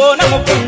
无那么。